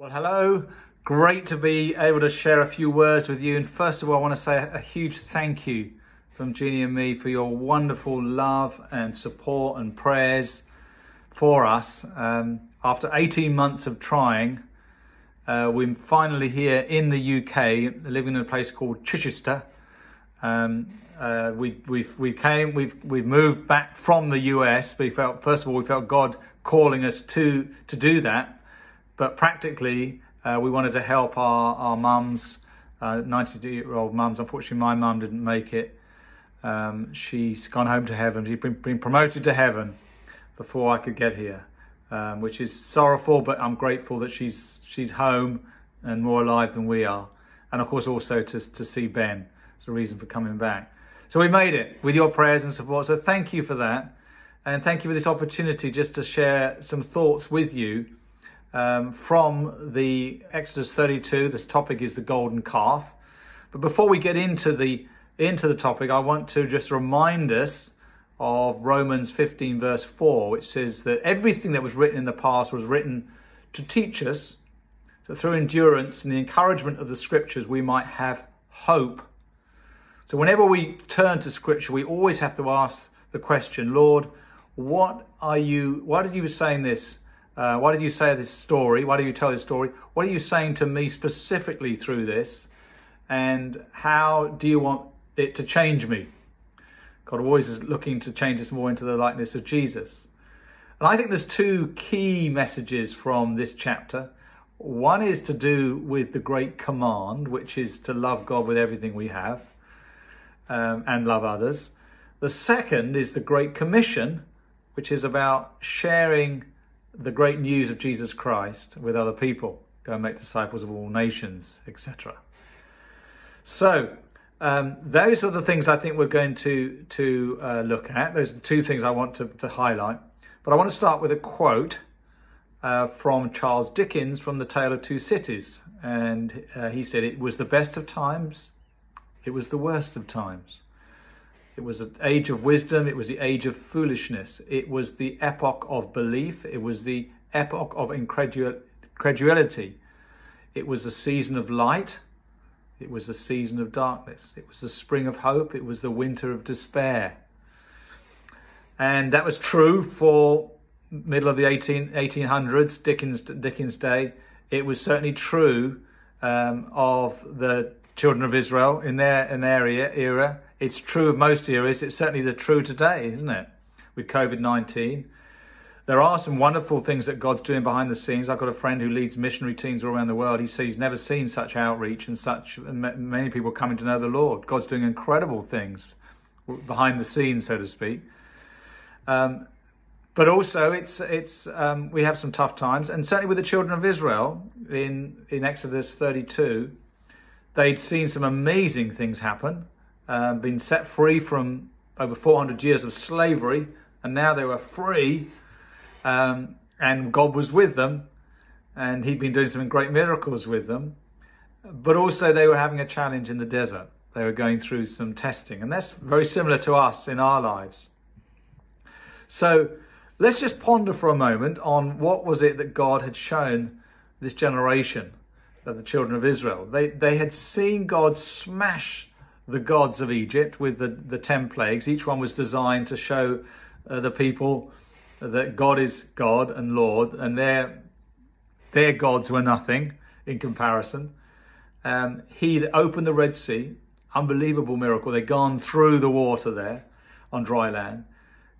Well, hello. Great to be able to share a few words with you. And first of all, I want to say a huge thank you from Jeannie and me for your wonderful love and support and prayers for us. Um, after 18 months of trying, uh, we're finally here in the UK, living in a place called Chichester. Um, uh, we we've we came we've we've moved back from the US. We felt first of all we felt God calling us to to do that but practically, uh, we wanted to help our, our mums, 92 uh, mums. Unfortunately, my mum didn't make it. Um, she's gone home to heaven. She's been, been promoted to heaven before I could get here, um, which is sorrowful, but I'm grateful that she's she's home and more alive than we are. And of course, also to, to see Ben. It's a reason for coming back. So we made it with your prayers and support. So thank you for that. And thank you for this opportunity just to share some thoughts with you um, from the Exodus 32. This topic is the golden calf. But before we get into the into the topic, I want to just remind us of Romans 15 verse 4, which says that everything that was written in the past was written to teach us that through endurance and the encouragement of the scriptures we might have hope. So whenever we turn to scripture, we always have to ask the question, Lord, what are you, why did you saying this? Uh, why did you say this story? Why do you tell this story? What are you saying to me specifically through this? And how do you want it to change me? God always is looking to change us more into the likeness of Jesus. And I think there's two key messages from this chapter. One is to do with the great command, which is to love God with everything we have um, and love others. The second is the Great Commission, which is about sharing the great news of Jesus Christ with other people. Go and make disciples of all nations, etc. So, um, those are the things I think we're going to to uh, look at. Those are two things I want to, to highlight. But I want to start with a quote uh, from Charles Dickens from The Tale of Two Cities. And uh, he said, It was the best of times, it was the worst of times. It was the age of wisdom. It was the age of foolishness. It was the epoch of belief. It was the epoch of incredulity. It was the season of light. It was the season of darkness. It was the spring of hope. It was the winter of despair. And that was true for middle of the 18, 1800s, Dickens, Dickens' day. It was certainly true um, of the children of Israel in their, in their era it's true of most eras. It's certainly the true today, isn't it? With COVID 19. There are some wonderful things that God's doing behind the scenes. I've got a friend who leads missionary teams all around the world. He says he's never seen such outreach and such many people coming to know the Lord. God's doing incredible things behind the scenes, so to speak. Um, but also, it's it's um, we have some tough times, and certainly with the children of Israel in in Exodus 32, they'd seen some amazing things happen uh, been set free from over 400 years of slavery, and now they were free, um, and God was with them, and He'd been doing some great miracles with them. But also, they were having a challenge in the desert. They were going through some testing, and that's very similar to us in our lives. So, let's just ponder for a moment on what was it that God had shown this generation of the children of Israel. They, they had seen God smash the gods of Egypt with the, the 10 plagues. Each one was designed to show uh, the people that God is God and Lord, and their, their gods were nothing in comparison. Um, he'd opened the Red Sea, unbelievable miracle. They'd gone through the water there on dry land.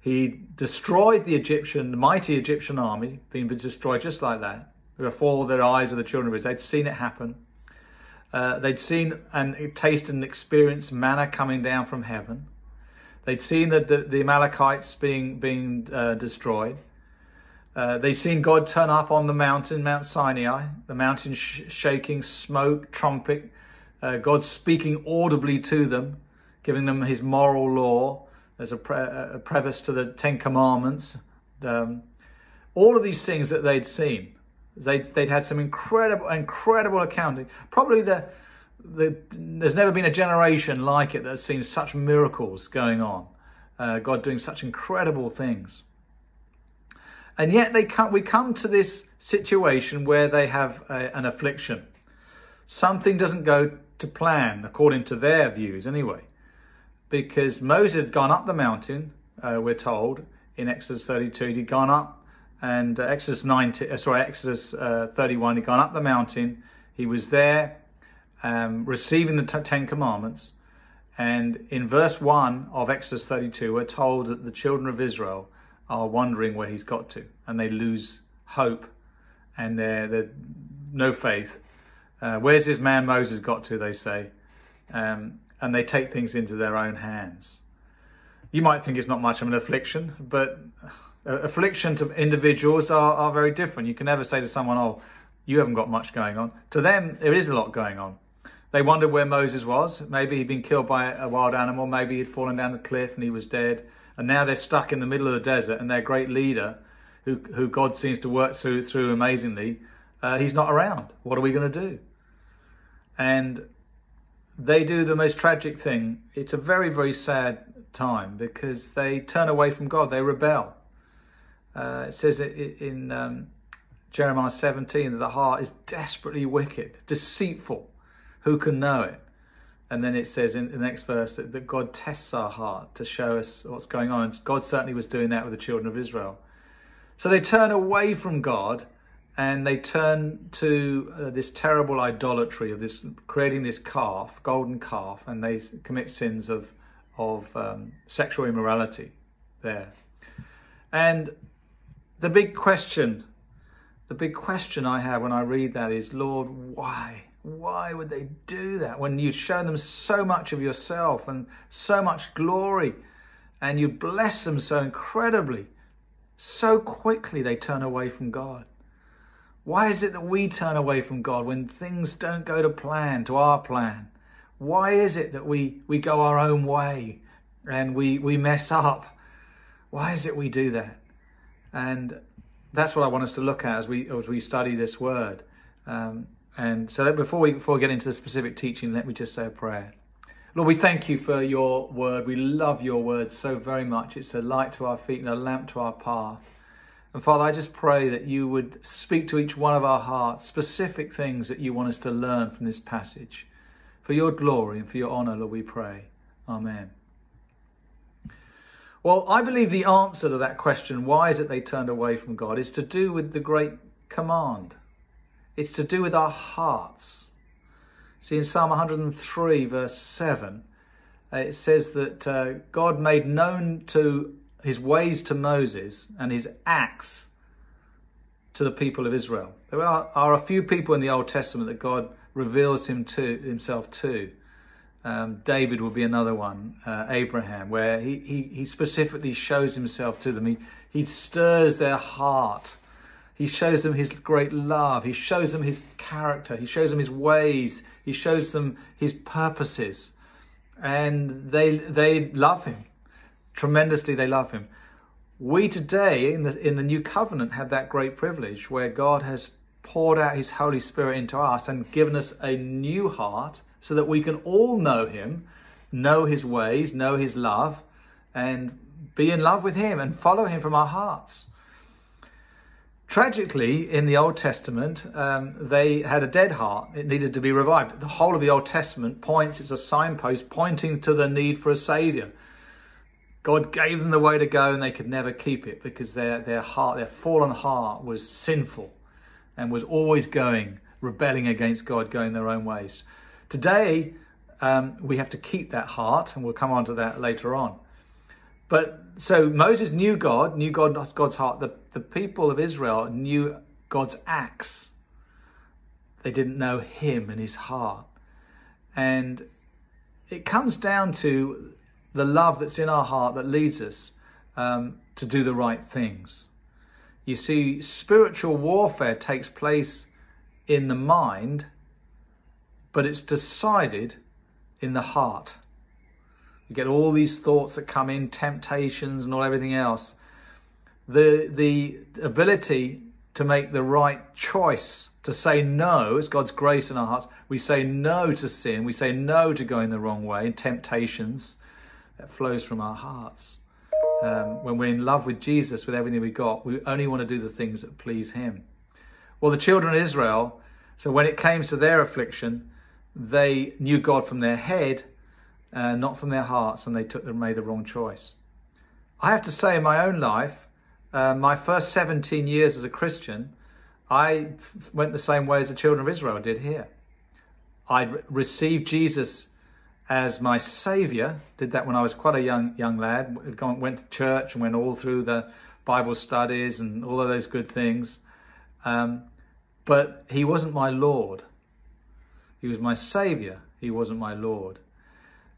He destroyed the Egyptian, the mighty Egyptian army, being destroyed just like that, before their eyes of the children of Israel. They'd seen it happen. Uh, they'd seen and tasted and experienced manna coming down from heaven. They'd seen the, the, the Amalekites being, being uh, destroyed. Uh, they'd seen God turn up on the mountain, Mount Sinai, the mountain sh- shaking, smoke, trumpet, uh, God speaking audibly to them, giving them his moral law. There's a, pre- a preface to the Ten Commandments. Um, all of these things that they'd seen. They'd, they'd had some incredible, incredible accounting. Probably the, the, there's never been a generation like it that's seen such miracles going on. Uh, God doing such incredible things. And yet they come, we come to this situation where they have a, an affliction. Something doesn't go to plan, according to their views anyway. Because Moses had gone up the mountain, uh, we're told, in Exodus 32. He'd gone up, and uh, Exodus 19, uh, sorry, Exodus uh, 31, he'd gone up the mountain. He was there um, receiving the t- Ten Commandments. And in verse 1 of Exodus 32, we're told that the children of Israel are wondering where he's got to, and they lose hope and they're, they're no faith. Uh, where's this man Moses got to, they say. Um, and they take things into their own hands. You might think it's not much of an affliction, but affliction to individuals are, are very different. You can never say to someone, oh, you haven't got much going on. To them, there is a lot going on. They wondered where Moses was. Maybe he'd been killed by a wild animal. Maybe he'd fallen down the cliff and he was dead. And now they're stuck in the middle of the desert and their great leader, who, who God seems to work through, through amazingly, uh, he's not around. What are we going to do? And they do the most tragic thing. It's a very, very sad time because they turn away from God. They rebel. Uh, it says in um, Jeremiah 17 that the heart is desperately wicked, deceitful. Who can know it? And then it says in the next verse that, that God tests our heart to show us what's going on. God certainly was doing that with the children of Israel. So they turn away from God and they turn to uh, this terrible idolatry of this creating this calf, golden calf, and they commit sins of of um, sexual immorality there. And the big question, the big question I have when I read that is, Lord, why? Why would they do that when you show them so much of yourself and so much glory and you bless them so incredibly? So quickly they turn away from God. Why is it that we turn away from God when things don't go to plan, to our plan? Why is it that we, we go our own way and we, we mess up? Why is it we do that? And that's what I want us to look at as we, as we study this word. Um, and so before we, before we get into the specific teaching, let me just say a prayer. Lord, we thank you for your word. We love your word so very much. It's a light to our feet and a lamp to our path. And Father, I just pray that you would speak to each one of our hearts specific things that you want us to learn from this passage. For your glory and for your honour, Lord, we pray. Amen. Well, I believe the answer to that question, why is it they turned away from God, is to do with the great command. It's to do with our hearts. See, in Psalm 103, verse 7, uh, it says that uh, God made known to his ways to Moses and his acts to the people of Israel. There are, are a few people in the Old Testament that God reveals him to himself to. Um, David will be another one, uh, Abraham, where he, he, he specifically shows himself to them. He, he stirs their heart he shows them his great love. He shows them his character. He shows them his ways. He shows them his purposes. And they, they love him. Tremendously, they love him. We today, in the, in the new covenant, have that great privilege where God has poured out his Holy Spirit into us and given us a new heart so that we can all know him, know his ways, know his love, and be in love with him and follow him from our hearts. Tragically, in the Old Testament, um, they had a dead heart. It needed to be revived. The whole of the Old Testament points, it's a signpost pointing to the need for a Savior. God gave them the way to go and they could never keep it because their, their heart, their fallen heart was sinful and was always going, rebelling against God, going their own ways. Today, um, we have to keep that heart, and we'll come on to that later on. But so Moses knew God, knew God, God's heart. The, the people of Israel knew God's acts. They didn't know him and his heart. And it comes down to the love that's in our heart that leads us um, to do the right things. You see, spiritual warfare takes place in the mind, but it's decided in the heart. You get all these thoughts that come in, temptations and all everything else. The, the ability to make the right choice, to say no, it's God's grace in our hearts. We say no to sin. We say no to going the wrong way, temptations that flows from our hearts. Um, when we're in love with Jesus, with everything we got, we only want to do the things that please Him. Well, the children of Israel, so when it came to their affliction, they knew God from their head, uh, not from their hearts, and they took made the wrong choice. I have to say, in my own life, uh, my first 17 years as a Christian, I went the same way as the children of Israel did here. I received Jesus as my saviour. Did that when I was quite a young young lad. Went to church and went all through the Bible studies and all of those good things. Um, but he wasn't my Lord. He was my saviour. He wasn't my Lord.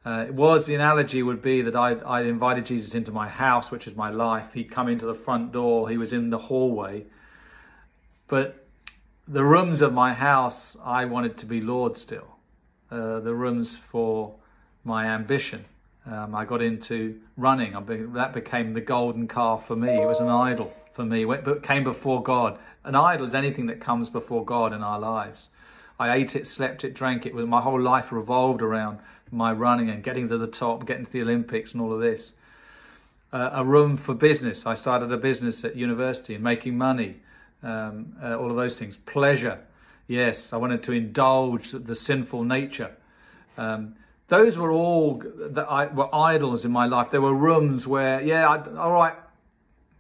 Uh, it was the analogy would be that I I invited Jesus into my house, which is my life. He'd come into the front door. He was in the hallway. But the rooms of my house, I wanted to be Lord still. Uh, the rooms for my ambition. Um, I got into running. Be, that became the golden calf for me. It was an idol for me. It came before God. An idol is anything that comes before God in our lives. I ate it, slept it, drank it. My whole life revolved around my running and getting to the top, getting to the Olympics and all of this. Uh, a room for business. I started a business at university and making money um, uh, all of those things. Pleasure, yes, I wanted to indulge the sinful nature. Um, those were all that I, were idols in my life. There were rooms where, yeah, I, all right,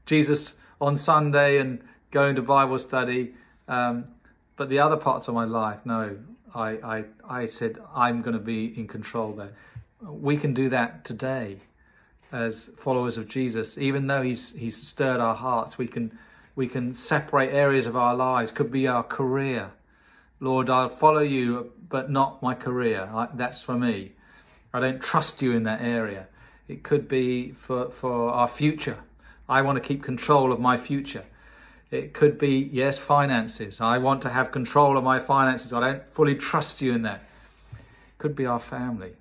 Jesus on Sunday and going to Bible study. Um, but the other parts of my life, no, I, I, I said, I'm going to be in control there. We can do that today as followers of Jesus. Even though he's, he's stirred our hearts, we can we can separate areas of our lives. Could be our career. Lord, I'll follow you, but not my career. I, that's for me. I don't trust you in that area. It could be for, for our future. I want to keep control of my future. It could be, yes, finances. I want to have control of my finances. I don't fully trust you in that. Could be our family.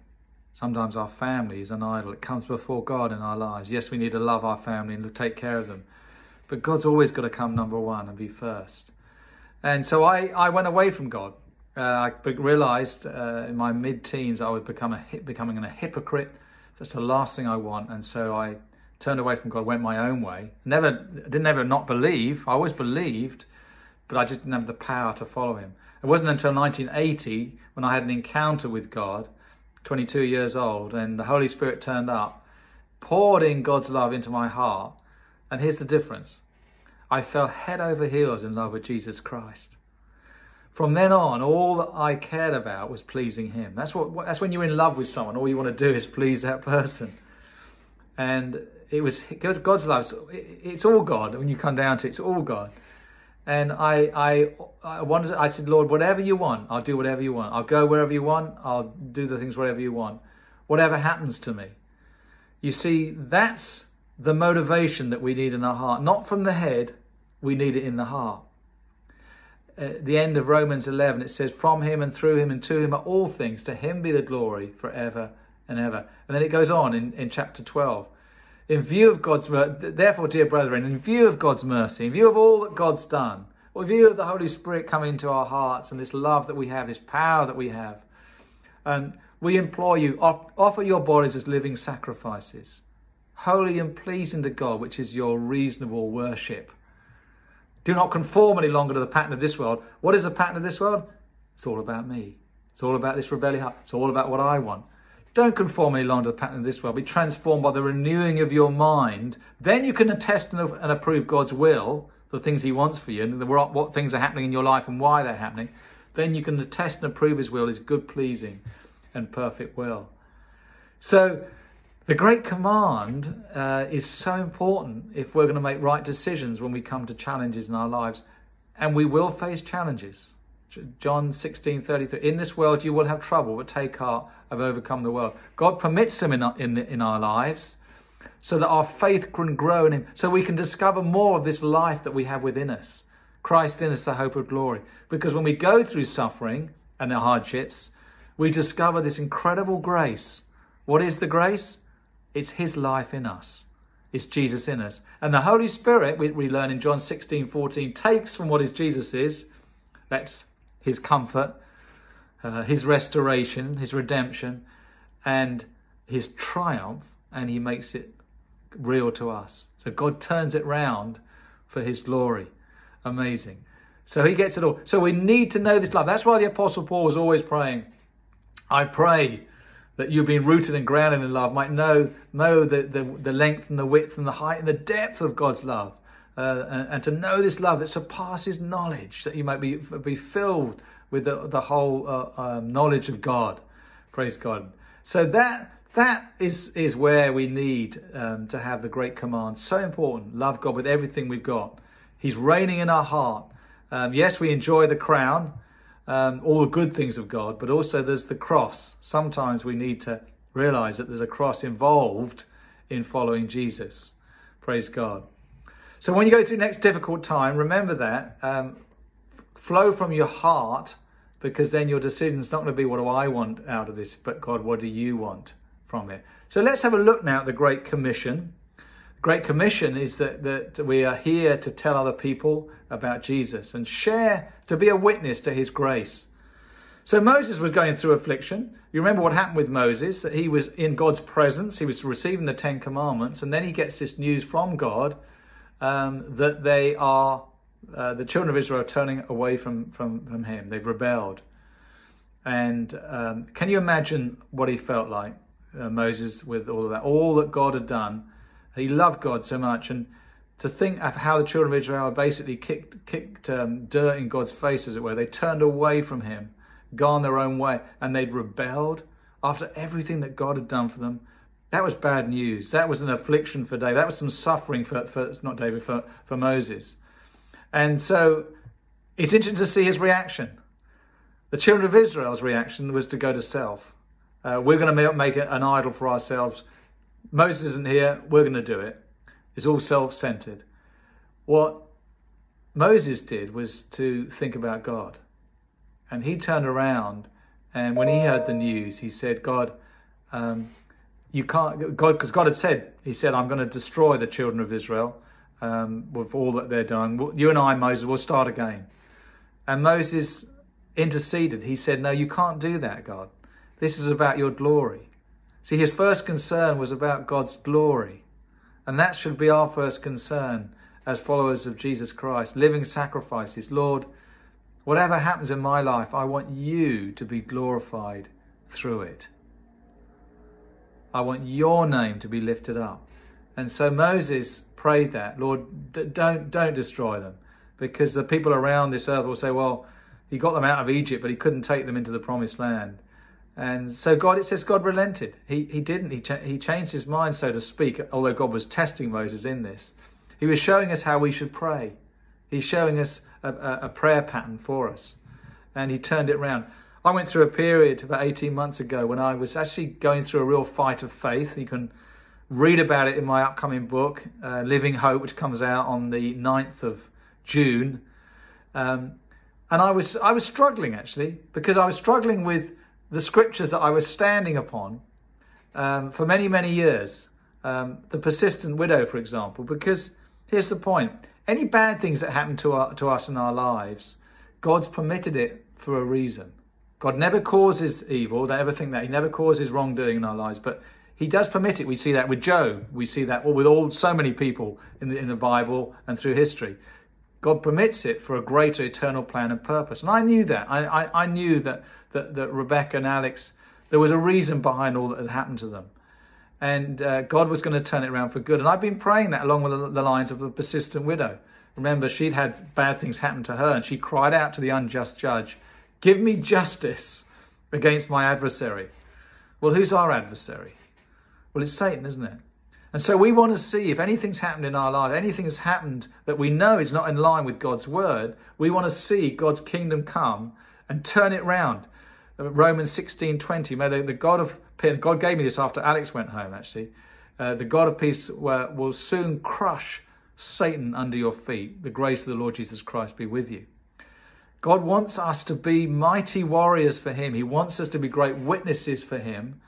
Sometimes our family is an idol. It comes before God in our lives. Yes, we need to love our family and take care of them. But God's always got to come number one and be first. And so I, I went away from God. Uh, I realized uh, in my mid teens I was become a, becoming a hypocrite. That's the last thing I want. And so I turned away from God, went my own way. Never, didn't ever not believe. I always believed, but I just didn't have the power to follow Him. It wasn't until 1980 when I had an encounter with God, 22 years old, and the Holy Spirit turned up, poured in God's love into my heart, and here's the difference I fell head over heels in love with Jesus Christ. From then on, all that I cared about was pleasing Him. That's what. That's when you're in love with someone. All you want to do is please that person. And it was God's love. It's all God. When you come down to it, it's all God. And I, I, I wanted. I said, Lord, whatever you want, I'll do whatever you want. I'll go wherever you want. I'll do the things whatever you want. Whatever happens to me. You see, that's the motivation that we need in our heart, not from the head, we need it in the heart. At the end of Romans 11, it says, From him and through him and to him are all things. To him be the glory forever and ever. And then it goes on in, in chapter 12. In view of God's therefore, dear brethren, in view of God's mercy, in view of all that God's done, in view of the Holy Spirit coming into our hearts and this love that we have, this power that we have, and we implore you, offer your bodies as living sacrifices holy and pleasing to God, which is your reasonable worship. Do not conform any longer to the pattern of this world. What is the pattern of this world? It's all about me. It's all about this rebellious heart. It's all about what I want. Don't conform any longer to the pattern of this world. Be transformed by the renewing of your mind. Then you can attest and approve God's will, the things He wants for you, and what things are happening in your life and why they're happening. Then you can attest and approve His will, His good, pleasing, and perfect will. So, the Great Command uh, is so important if we're going to make right decisions when we come to challenges in our lives. And we will face challenges. John 16 33. In this world you will have trouble, but take heart, I've overcome the world. God permits them in our, in, in our lives so that our faith can grow in Him, so we can discover more of this life that we have within us. Christ in us, the hope of glory. Because when we go through suffering and the hardships, we discover this incredible grace. What is the grace? It's His life in us. It's Jesus in us. And the Holy Spirit, we, we learn in John 16, 14, takes from what is Jesus is, that's His comfort, uh, His restoration, His redemption, and His triumph, and He makes it real to us. So God turns it round for his glory. Amazing. So he gets it all. So we need to know this love. That's why the Apostle Paul was always praying, I pray that you being rooted and grounded in love might know, know the, the, the length and the width and the height and the depth of God's love. Uh, and, to know this love that surpasses knowledge, that you might be, be filled with the, the whole uh, um, knowledge of God. Praise God. So that that is is where we need um, to have the great command. So important. Love God with everything we've got. He's reigning in our heart. Um, yes, we enjoy the crown, um, all the good things of God, but also there's the cross. Sometimes we need to realize that there's a cross involved in following Jesus. Praise God. So when you go through next difficult time, remember that. Um, flow from your heart because then your decision's not going to be what do I want out of this, but God, what do you want from it? So let's have a look now at the Great Commission. Great Commission is that, that we are here to tell other people about Jesus and share, to be a witness to his grace. So Moses was going through affliction. You remember what happened with Moses, that he was in God's presence, he was receiving the Ten Commandments, and then he gets this news from God um, that they are uh, the children of Israel are turning away from, from, from him. They've rebelled. And um, can you imagine what he felt like, uh, Moses, with all of that? All that God had done. He loved God so much. And to think of how the children of Israel basically kicked, kicked um, dirt in God's face, as it were. They turned away from him, gone their own way, and they'd rebelled after everything that God had done for them. That was bad news. That was an affliction for David. That was some suffering for, for not David, for, for Moses. And so it's interesting to see his reaction. The children of Israel's reaction was to go to self. Uh, we're going to make an idol for ourselves. Moses isn't here. We're going to do it. It's all self centered. What Moses did was to think about God. And he turned around and when he heard the news, he said, God, um, you can't, God, because God had said, He said, I'm going to destroy the children of Israel um, with all that they're doing. You and I, Moses, will start again. And Moses interceded. He said, No, you can't do that, God. This is about your glory. See, his first concern was about God's glory. And that should be our first concern as followers of Jesus Christ, living sacrifices. Lord, whatever happens in my life, I want you to be glorified through it. I want your name to be lifted up. And so Moses prayed that, Lord, don't don't destroy them, because the people around this earth will say, well, he got them out of Egypt, but he couldn't take them into the promised land. And so God, it says God relented. He he didn't. He he changed his mind, so to speak. Although God was testing Moses in this, he was showing us how we should pray. He's showing us a, a, a prayer pattern for us, and he turned it around. I went through a period about 18 months ago when I was actually going through a real fight of faith. You can read about it in my upcoming book, uh, Living Hope, which comes out on the 9th of June. Um, and I was I was struggling actually because I was struggling with the scriptures that I was standing upon um, for many many years. Um, the persistent widow, for example, because here's the point: any bad things that happen to our, to us in our lives, God's permitted it for a reason. God never causes evil. Don't ever think that He never causes wrongdoing in our lives, but he does permit it. We see that with Job. We see that with all so many people in the, in the Bible and through history. God permits it for a greater eternal plan and purpose. And I knew that. I, I, I knew that, that, that Rebecca and Alex, there was a reason behind all that had happened to them. And uh, God was going to turn it around for good. And I've been praying that along with the lines of the persistent widow. Remember, she'd had bad things happen to her and she cried out to the unjust judge, Give me justice against my adversary. Well, who's our adversary? Well, it's Satan, isn't it? And so we want to see if anything's happened in our life, anything has happened that we know is not in line with God's word, we want to see God's kingdom come and turn it round. Uh, Romans 16 20. May the, the God of peace, God gave me this after Alex went home, actually. Uh, the God of peace will, will soon crush Satan under your feet. The grace of the Lord Jesus Christ be with you. God wants us to be mighty warriors for Him. He wants us to be great witnesses for Him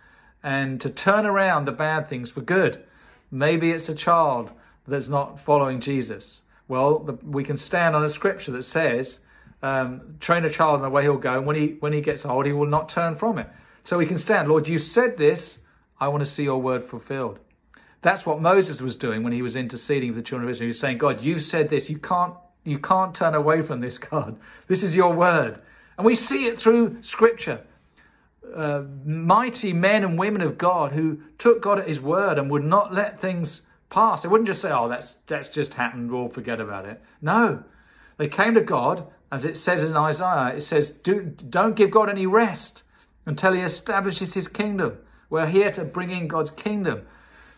and to turn around the bad things for good. Maybe it's a child that's not following Jesus. Well, the, we can stand on a scripture that says, um, train a child in the way he'll go, and when he, when he gets old, he will not turn from it. So we can stand, Lord, you said this, I want to see your word fulfilled. That's what Moses was doing when he was interceding for the children of Israel. He was saying, God, you've said this. You can't, you can't turn away from this, God. This is your word. And we see it through scripture. Uh, mighty men and women of God who took God at his word and would not let things pass. They wouldn't just say, oh, that's, that's just happened. We'll forget about it. No, they came to God, as it says in Isaiah, it says, Do, don't give God any rest until he establishes his kingdom. We're here to bring in God's kingdom.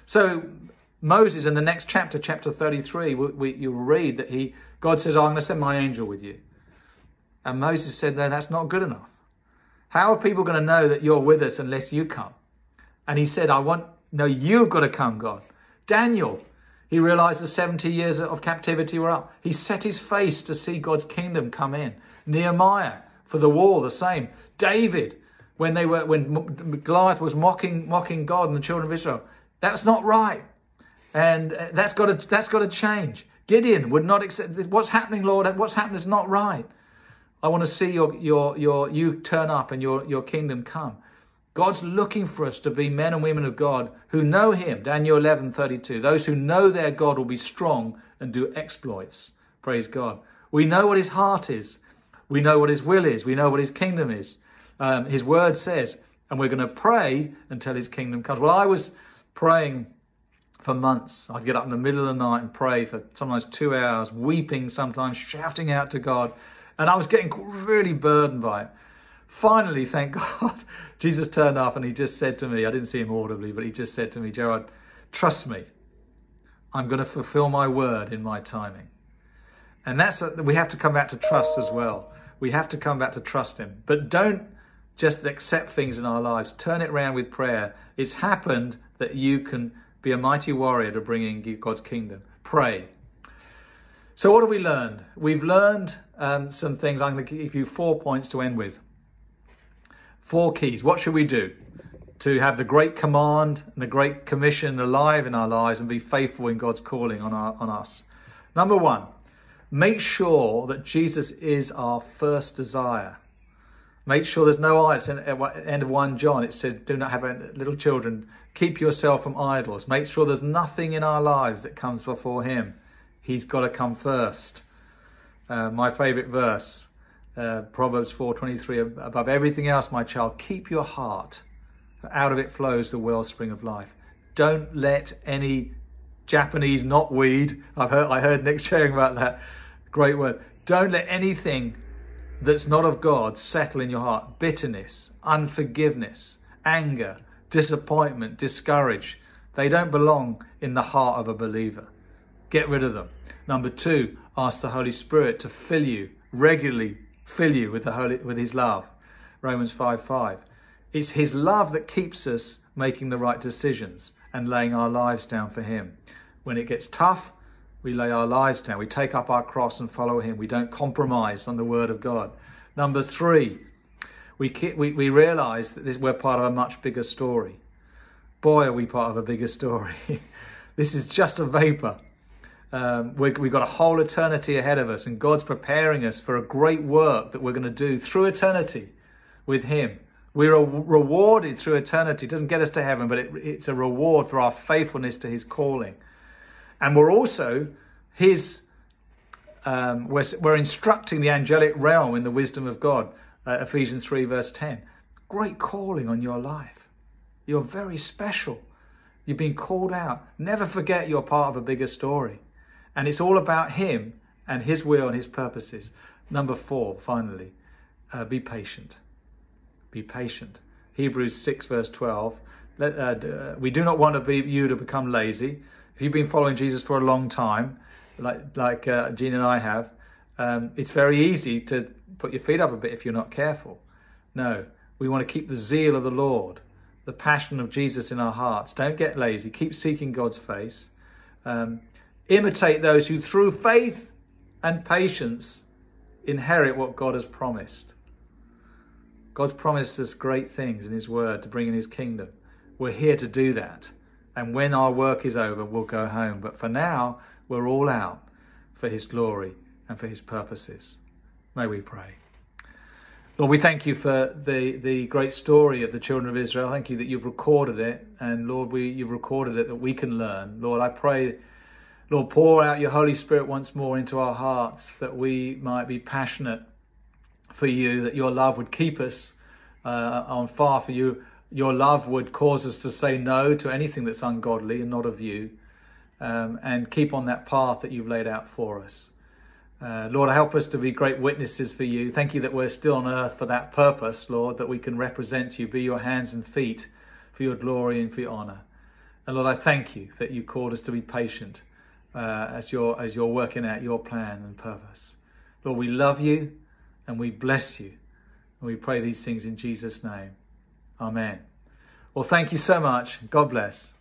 So Moses, in the next chapter, chapter 33, we, we, you'll read that he, God says, oh, I'm going to send my angel with you. And Moses said, no, that's not good enough. How are people going to know that you're with us unless you come? And he said, I want, no, you've got to come, God. Daniel, he realized the 70 years of captivity were up. He set his face to see God's kingdom come in. Nehemiah, for the wall, the same. David, when they were, when Goliath was mocking, mocking God and the children of Israel, that's not right. And uh, that's got to, that's got to change. Gideon would not accept what's happening, Lord. What's happened is not right. I want to see your, your, your, you turn up and your, your kingdom come. God's looking for us to be men and women of God who know Him. Daniel 11 32. Those who know their God will be strong and do exploits. Praise God. We know what His heart is. We know what His will is. We know what His kingdom is. Um, his word says, and we're going to pray until His kingdom comes. Well, I was praying for months. I'd get up in the middle of the night and pray for sometimes two hours, weeping sometimes, shouting out to God. And I was getting really burdened by it. Finally, thank God, Jesus turned up and he just said to me, I didn't see him audibly, but he just said to me, Gerard, trust me. I'm going to fulfill my word in my timing. And that's, a, we have to come back to trust as well. We have to come back to trust him. But don't just accept things in our lives. Turn it around with prayer. It's happened that you can be a mighty warrior to bring in God's kingdom. Pray. So, what have we learned? We've learned um, some things. I'm going to give you four points to end with. Four keys. What should we do to have the great command and the great commission alive in our lives and be faithful in God's calling on, our, on us? Number one, make sure that Jesus is our first desire. Make sure there's no idols. At the end of 1 John, it said, Do not have little children. Keep yourself from idols. Make sure there's nothing in our lives that comes before Him. He's got to come first. Uh, my favourite verse, uh, Proverbs 4.23, above everything else, my child, keep your heart. Out of it flows the wellspring of life. Don't let any Japanese knotweed, I've heard, I heard Nick sharing about that, great word. Don't let anything that's not of God settle in your heart. Bitterness, unforgiveness, anger, disappointment, discourage. They don't belong in the heart of a believer. Get rid of them. Number two, ask the Holy Spirit to fill you, regularly fill you with, the Holy, with His love. Romans 5 5. It's His love that keeps us making the right decisions and laying our lives down for Him. When it gets tough, we lay our lives down. We take up our cross and follow Him. We don't compromise on the Word of God. Number three, we, we, we realize that this, we're part of a much bigger story. Boy, are we part of a bigger story. this is just a vapor. Um, we have got a whole eternity ahead of us, and God's preparing us for a great work that we're going to do through eternity with Him. We're rewarded through eternity. It doesn't get us to heaven, but it, it's a reward for our faithfulness to His calling. And we're also his, um, we're, we're instructing the angelic realm in the wisdom of God. Uh, Ephesians 3, verse 10. Great calling on your life. You're very special. You've been called out. Never forget you're part of a bigger story. And it's all about Him and His will and His purposes. Number four, finally, uh, be patient. Be patient. Hebrews 6, verse 12. Let, uh, uh we do not want to be, you to become lazy, if you've been following Jesus for a long time, like like uh, Jean and I have, um, it's very easy to put your feet up a bit if you're not careful. No, we want to keep the zeal of the Lord, the passion of Jesus in our hearts. Don't get lazy. Keep seeking God's face. Um, imitate those who, through faith and patience, inherit what God has promised. God's promised us great things in His Word to bring in His kingdom. We're here to do that. And when our work is over, we'll go home. But for now, we're all out for His glory and for His purposes. May we pray. Lord, we thank you for the, the great story of the children of Israel. Thank you that you've recorded it. And Lord, we, you've recorded it that we can learn. Lord, I pray, Lord, pour out your Holy Spirit once more into our hearts that we might be passionate for you, that your love would keep us uh, on fire for you. Your love would cause us to say no to anything that's ungodly and not of you, um, and keep on that path that you've laid out for us. Uh, Lord, help us to be great witnesses for you. Thank you that we're still on earth for that purpose, Lord, that we can represent you, be your hands and feet for your glory and for your honor. And Lord, I thank you that you called us to be patient uh, as, you're, as you're working out your plan and purpose. Lord, we love you and we bless you. And we pray these things in Jesus' name. Amen. Well, thank you so much. God bless.